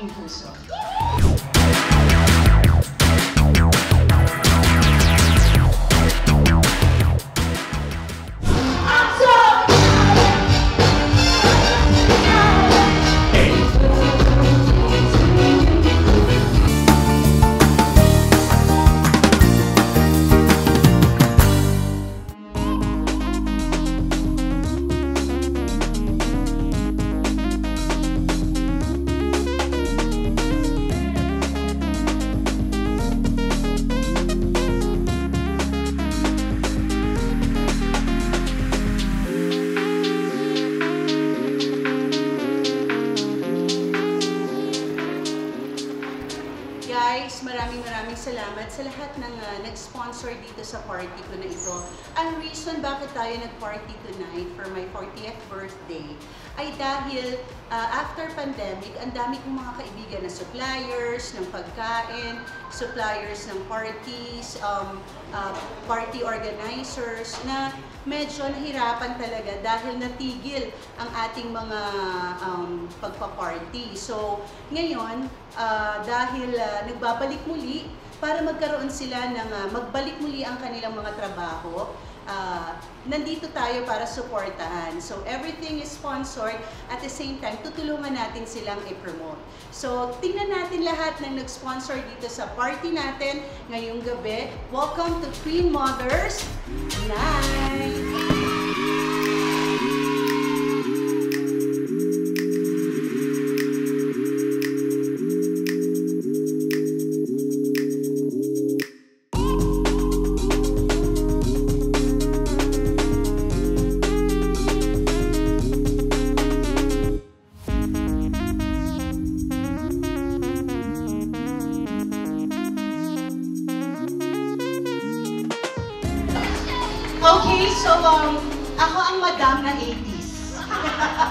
aking puso. Sa lahat ng uh, nag-sponsor dito sa party ko na ito. Ang reason bakit tayo nag-party tonight for my 40th birthday ay dahil uh, after pandemic, ang dami kong mga kaibigan na suppliers ng pagkain, suppliers ng parties, um, uh, party organizers na medyo nahirapan talaga dahil natigil ang ating mga um, pagpa-party. So, ngayon, uh, dahil uh, nagbabalik muli, para magkaroon sila ng uh, magbalik muli ang kanilang mga trabaho, uh, nandito tayo para suportahan. So, everything is sponsored. At the same time, tutulungan natin silang i-promote. So, tingnan natin lahat ng nag-sponsor dito sa party natin ngayong gabi. Welcome to Queen Mothers. Night! Okay, so um, ako ang madam na 80s.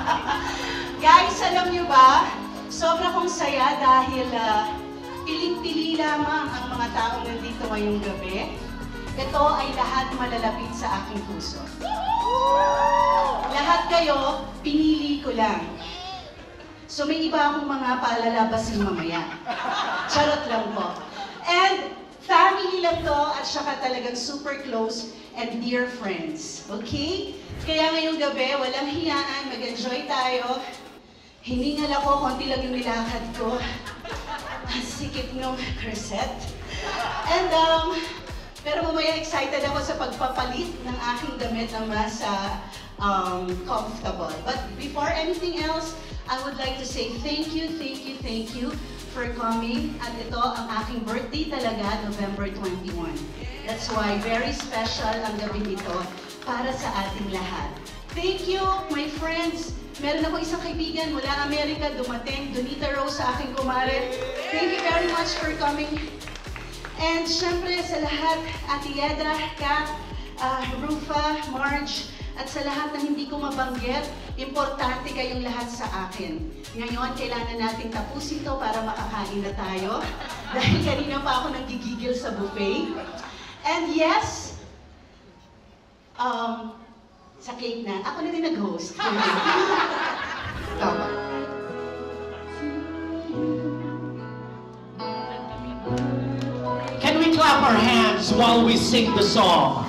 Guys, alam nyo ba, sobra kong saya dahil uh, piling-pili lamang ang mga taong nandito ngayong gabi. Ito ay lahat malalapit sa aking puso. Lahat kayo, pinili ko lang. So may iba akong mga palalabasin mamaya. Charot lang po. And family lang to at saka talagang super close and dear friends. Okay? Kaya ngayong gabi, walang hiyaan, mag-enjoy tayo. Hiningal ako, konti lang yung nilakad ko. Ang sikip ng corset. And um, pero mamaya excited ako sa pagpapalit ng aking damit na mas um, comfortable. But before anything else, I would like to say thank you, thank you, thank you for coming. At ito ang aking birthday talaga, November 21. That's why very special ang gabi nito para sa ating lahat. Thank you, my friends. Meron ako isang kaibigan mula Amerika, dumating, Donita Rose sa aking kumare. Thank you very much for coming. And syempre sa lahat, Ate Yeda, Kat, uh, Rufa, Marge, at sa lahat na hindi ko mabanggit, importante kayong lahat sa akin. Ngayon, kailangan nating tapusin to para makakain na tayo. Dahil kanina pa ako nanggigigil sa buffet. And yes, um, sa cake na, ako na din nag-host. Tama. Can we clap our hands while we sing the song?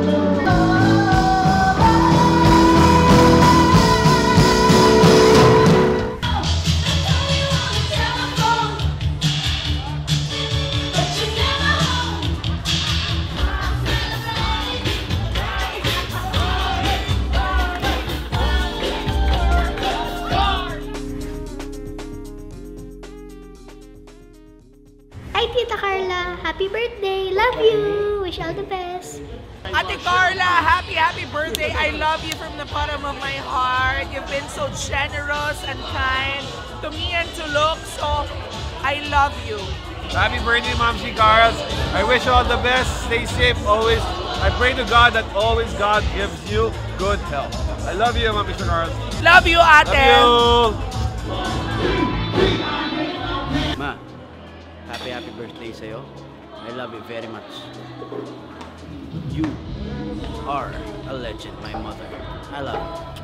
Lord. Love you. Wish you all the best. Ate Carla, happy, happy birthday. I love you from the bottom of my heart. You've been so generous and kind to me and to Luke. So, I love you. Happy birthday, Ma'am Si Carls. I wish you all the best. Stay safe always. I pray to God that always God gives you good health. I love you, Ma'am Mr. Carls. Love you, ate. Love you. Ma, happy happy birthday sa'yo. I love you very much. You are a legend, my mother. I love you.